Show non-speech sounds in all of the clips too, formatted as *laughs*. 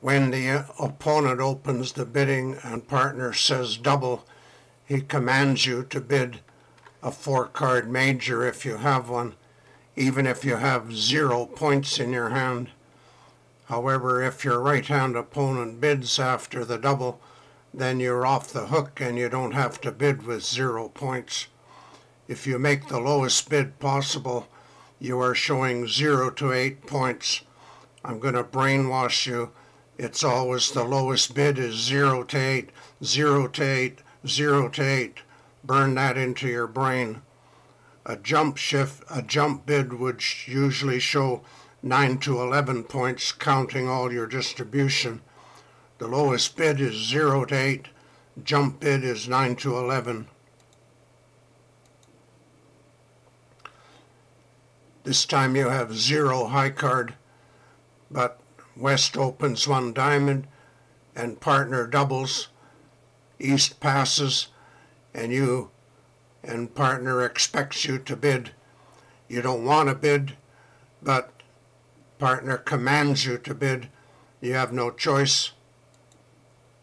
When the opponent opens the bidding and partner says double, he commands you to bid a four card major if you have one, even if you have zero points in your hand. However, if your right hand opponent bids after the double, then you're off the hook and you don't have to bid with zero points. If you make the lowest bid possible, you are showing zero to eight points. I'm going to brainwash you. It's always the lowest bid is zero to eight, zero to eight, zero to eight. Burn that into your brain. A jump shift, a jump bid would usually show 9 to 11 points, counting all your distribution. The lowest bid is 0 to 8. Jump bid is 9 to 11. This time you have zero high card, but West opens one diamond and partner doubles. East passes and you and partner expects you to bid. You don't want to bid, but partner commands you to bid. You have no choice.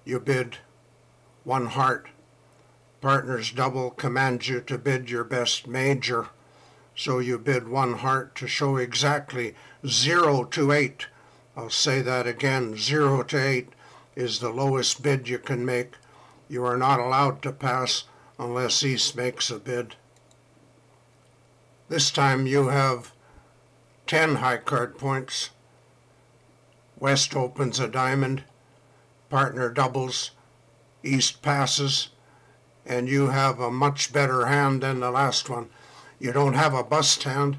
You bid one heart. Partner's double commands you to bid your best major. So you bid one heart to show exactly 0 to 8. I'll say that again 0 to 8 is the lowest bid you can make. You are not allowed to pass unless East makes a bid. This time you have 10 high card points. West opens a diamond, partner doubles, East passes, and you have a much better hand than the last one. You don't have a bust hand,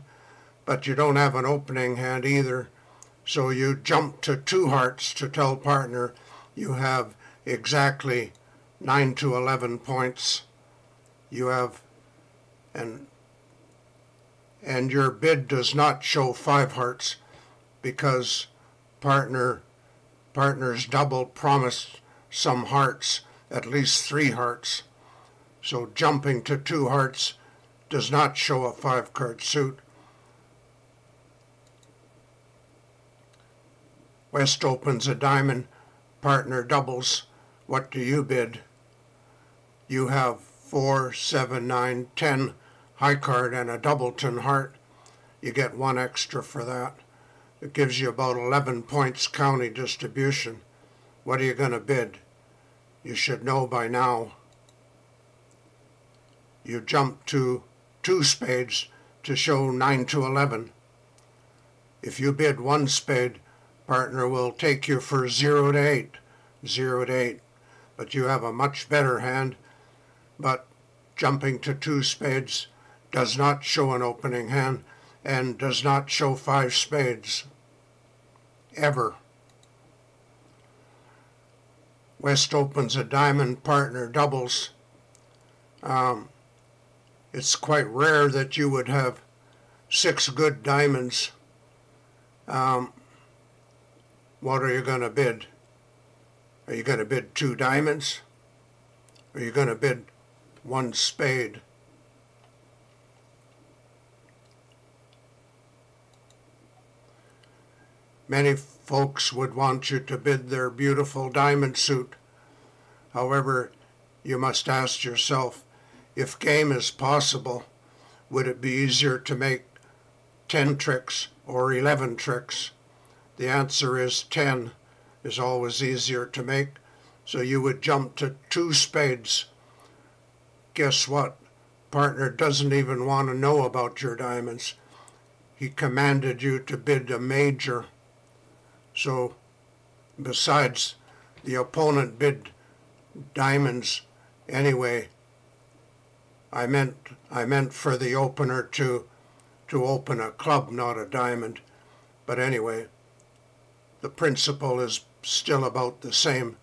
but you don't have an opening hand either. So you jump to two hearts to tell partner you have exactly 9 to 11 points. You have, and, and your bid does not show five hearts because partner, partners double promised some hearts, at least three hearts. So jumping to two hearts does not show a five card suit. West opens a diamond, partner doubles. What do you bid? You have four, seven, nine, ten high card and a doubleton heart. You get one extra for that. It gives you about 11 points county distribution. What are you going to bid? You should know by now. You jump to two spades to show 9 to 11. If you bid one spade, partner will take you for 0 to 8, 0 to 8. But you have a much better hand, but jumping to two spades does not show an opening hand and does not show five spades. Ever. West opens a diamond partner doubles. Um, it's quite rare that you would have six good diamonds. Um, what are you going to bid? Are you going to bid two diamonds? Are you going to bid one spade? Many folks would want you to bid their beautiful diamond suit. However, you must ask yourself, if game is possible, would it be easier to make 10 tricks or 11 tricks? The answer is 10 is always easier to make, so you would jump to two spades. Guess what? Partner doesn't even want to know about your diamonds. He commanded you to bid a major. So, besides, the opponent bid diamonds anyway, I meant I meant for the opener to to open a club, not a diamond. But anyway, the principle is still about the same.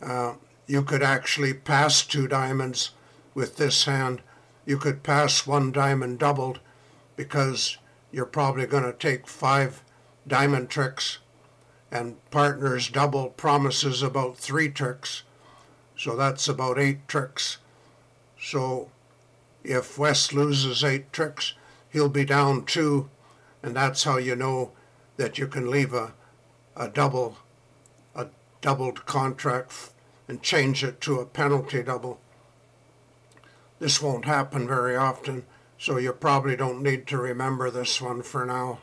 Uh, you could actually pass two diamonds with this hand. You could pass one diamond doubled because you're probably going to take five diamond tricks and partners double promises about three tricks. So that's about eight tricks. So if West loses eight tricks, he'll be down two, and that's how you know that you can leave a, a double a doubled contract and change it to a penalty double. This won't happen very often, so you probably don't need to remember this one for now.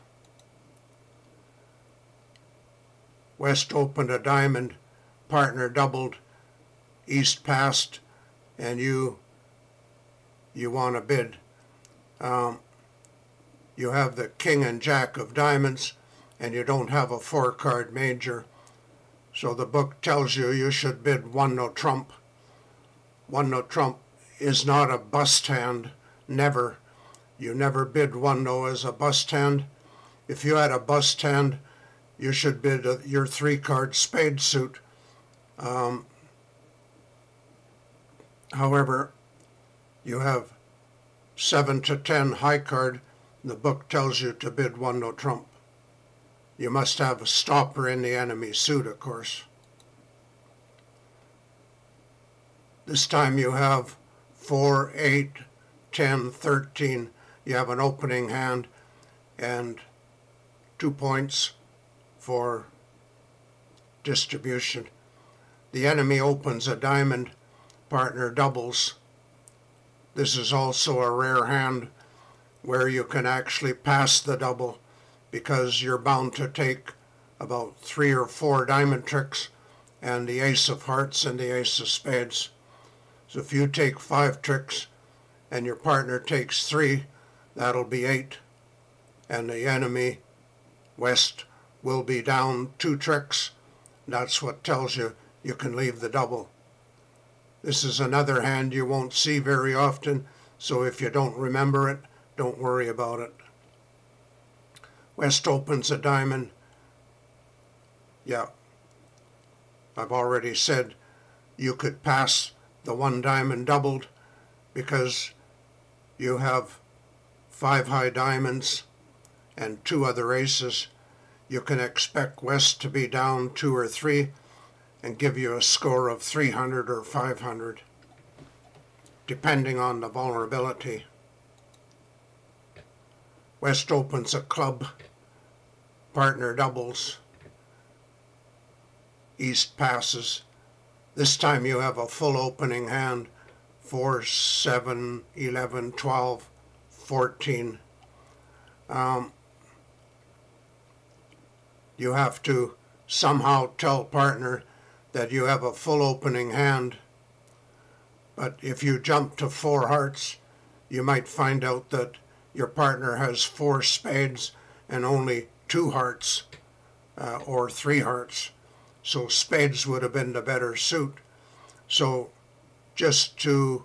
West opened a diamond, partner doubled, East passed, and you you want to bid. Um, you have the king and jack of diamonds, and you don't have a four card major. So the book tells you you should bid one no trump. One no trump is not a bust hand, never. You never bid one no as a bust hand. If you had a bust hand, you should bid a, your three card spade suit. Um, however, you have seven to ten high card. The book tells you to bid one no trump. You must have a stopper in the enemy suit, of course. This time you have 4, 8, 10, 13. You have an opening hand and two points for distribution. The enemy opens a diamond, partner doubles. This is also a rare hand where you can actually pass the double because you're bound to take about three or four diamond tricks and the ace of hearts and the ace of spades. So if you take five tricks and your partner takes three, that'll be eight. And the enemy, West, will be down two tricks. That's what tells you you can leave the double. This is another hand you won't see very often, so if you don't remember it, don't worry about it. West opens a diamond. Yeah. I've already said you could pass the one diamond doubled because you have five high diamonds and two other aces. You can expect West to be down two or three and give you a score of 300 or 500, depending on the vulnerability. West opens a club, partner doubles, East passes. This time you have a full opening hand, 4, 7, 11, 12, 14. Um, you have to somehow tell partner that you have a full opening hand. But if you jump to four hearts, you might find out that your partner has four spades and only two hearts uh, or three hearts. So spades would have been the better suit. So just to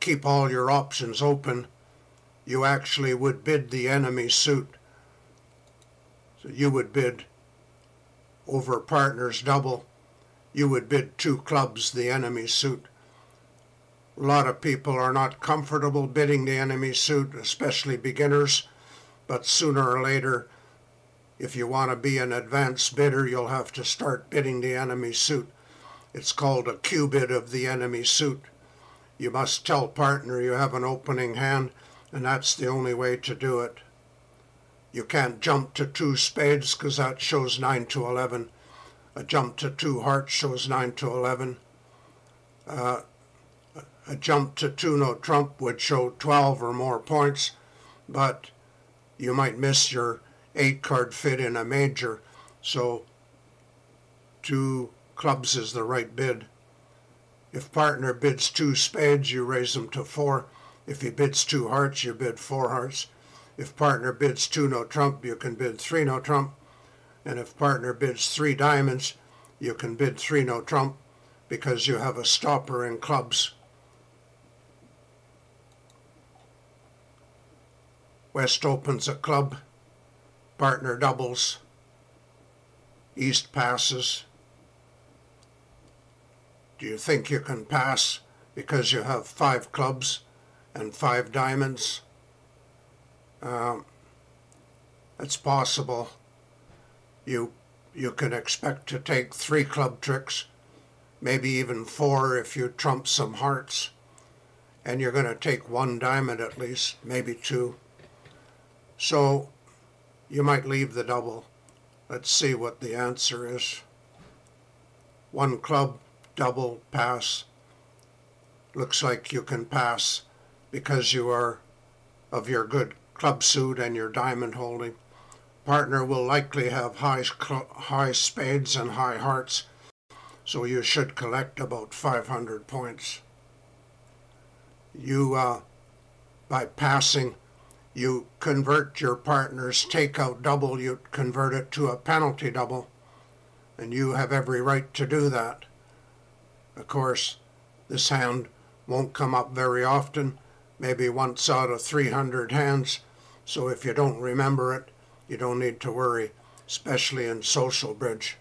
keep all your options open, you actually would bid the enemy suit. So you would bid over partners double. You would bid two clubs the enemy suit. A lot of people are not comfortable bidding the enemy suit, especially beginners, but sooner or later, if you want to be an advanced bidder, you'll have to start bidding the enemy suit. It's called a cue bid of the enemy suit. You must tell partner you have an opening hand, and that's the only way to do it. You can't jump to two spades because that shows 9 to 11. A jump to two hearts shows 9 to 11. Uh, a jump to two no trump would show 12 or more points, but you might miss your eight card fit in a major. So two clubs is the right bid. If partner bids two spades, you raise them to four. If he bids two hearts, you bid four hearts. If partner bids two no trump, you can bid three no trump. And if partner bids three diamonds, you can bid three no trump because you have a stopper in clubs. West opens a club, partner doubles, East passes. Do you think you can pass because you have five clubs and five diamonds? Um, it's possible. You you can expect to take three club tricks, maybe even four if you trump some hearts, and you're going to take one diamond at least, maybe two. So you might leave the double. Let's see what the answer is. one club, double, pass. Looks like you can pass because you are of your good club suit and your diamond holding. Partner will likely have high, high spades and high hearts, so you should collect about 500 points. You, uh, by passing, you convert your partner's takeout double, you convert it to a penalty double, and you have every right to do that. Of course, this hand won't come up very often, maybe once out of 300 hands, so if you don't remember it, you don't need to worry, especially in social bridge.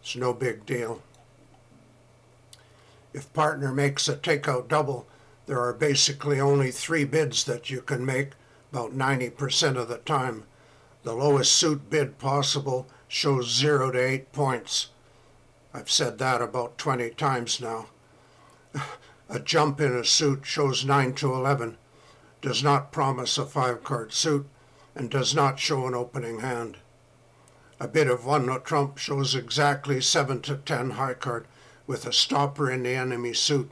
It's no big deal. If partner makes a takeout double, there are basically only three bids that you can make about 90% of the time. The lowest suit bid possible shows 0 to 8 points. I've said that about 20 times now. *laughs* A jump in a suit shows 9 to 11, does not promise a 5 card suit, and does not show an opening hand. A bid of 1 no trump shows exactly 7 to 10 high card with a stopper in the enemy suit.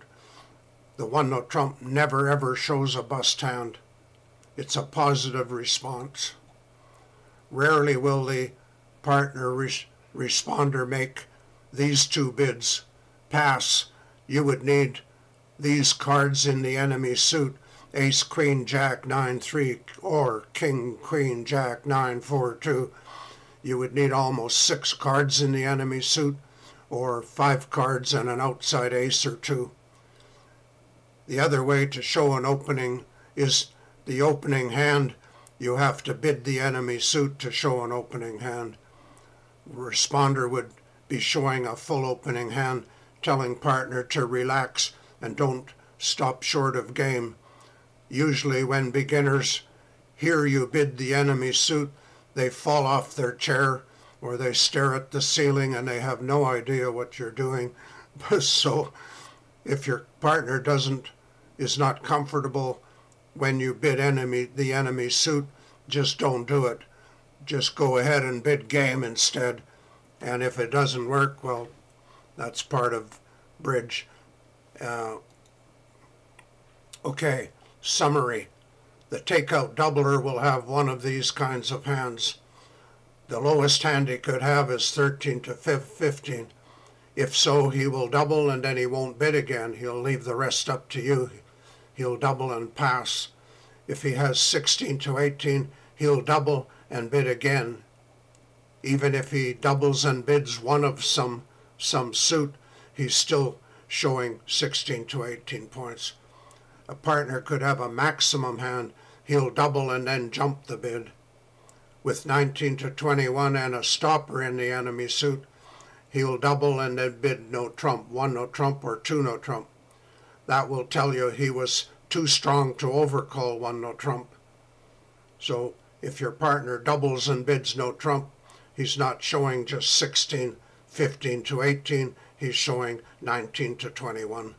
The 1 no trump never ever shows a bust hand. It's a positive response. Rarely will the partner res responder make these two bids pass. You would need these cards in the enemy suit ace queen jack 9 3 or king queen jack 9 4 2 you would need almost six cards in the enemy suit or five cards and an outside ace or two the other way to show an opening is the opening hand, you have to bid the enemy suit to show an opening hand. Responder would be showing a full opening hand, telling partner to relax and don't stop short of game. Usually when beginners hear you bid the enemy suit, they fall off their chair or they stare at the ceiling and they have no idea what you're doing. *laughs* so if your partner doesn't is not comfortable when you bid enemy the enemy suit, just don't do it. Just go ahead and bid game instead. And if it doesn't work, well, that's part of bridge. Uh, okay, summary. The takeout doubler will have one of these kinds of hands. The lowest hand he could have is 13 to 15. If so, he will double and then he won't bid again. He'll leave the rest up to you he'll double and pass. If he has 16 to 18, he'll double and bid again. Even if he doubles and bids one of some, some suit, he's still showing 16 to 18 points. A partner could have a maximum hand. He'll double and then jump the bid. With 19 to 21 and a stopper in the enemy suit, he'll double and then bid no trump, one no trump or two no trump that will tell you he was too strong to overcall one no trump. So if your partner doubles and bids no trump, he's not showing just 16, 15 to 18, he's showing 19 to 21.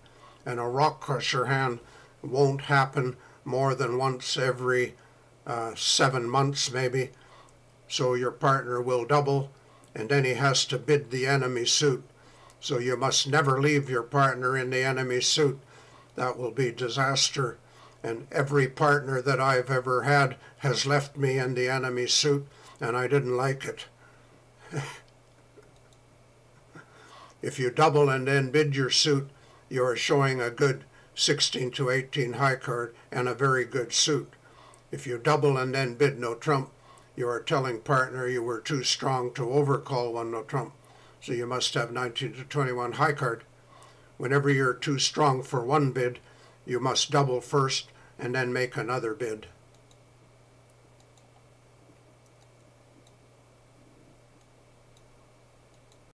And a rock crusher hand won't happen more than once every uh, seven months maybe. So your partner will double and then he has to bid the enemy suit. So you must never leave your partner in the enemy suit that will be disaster. And every partner that I've ever had has left me in the enemy suit, and I didn't like it. *laughs* if you double and then bid your suit, you are showing a good 16 to 18 high card and a very good suit. If you double and then bid no trump, you are telling partner you were too strong to overcall one no trump. So you must have 19 to 21 high card. Whenever you're too strong for one bid, you must double first and then make another bid.